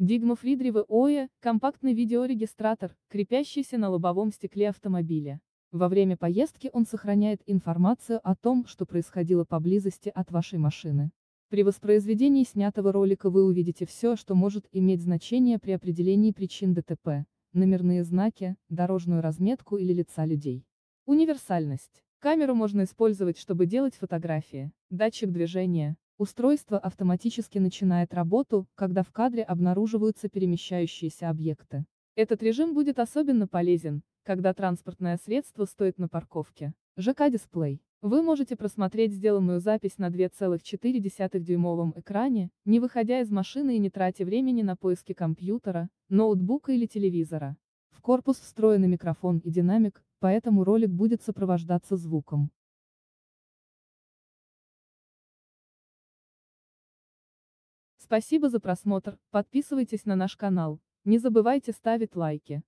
Digma Friedrive OE – компактный видеорегистратор, крепящийся на лобовом стекле автомобиля. Во время поездки он сохраняет информацию о том, что происходило поблизости от вашей машины. При воспроизведении снятого ролика вы увидите все, что может иметь значение при определении причин ДТП, номерные знаки, дорожную разметку или лица людей. Универсальность. Камеру можно использовать, чтобы делать фотографии, датчик движения, Устройство автоматически начинает работу, когда в кадре обнаруживаются перемещающиеся объекты. Этот режим будет особенно полезен, когда транспортное средство стоит на парковке. ЖК-дисплей. Вы можете просмотреть сделанную запись на 2,4-дюймовом экране, не выходя из машины и не тратя времени на поиски компьютера, ноутбука или телевизора. В корпус встроены микрофон и динамик, поэтому ролик будет сопровождаться звуком. Спасибо за просмотр, подписывайтесь на наш канал, не забывайте ставить лайки.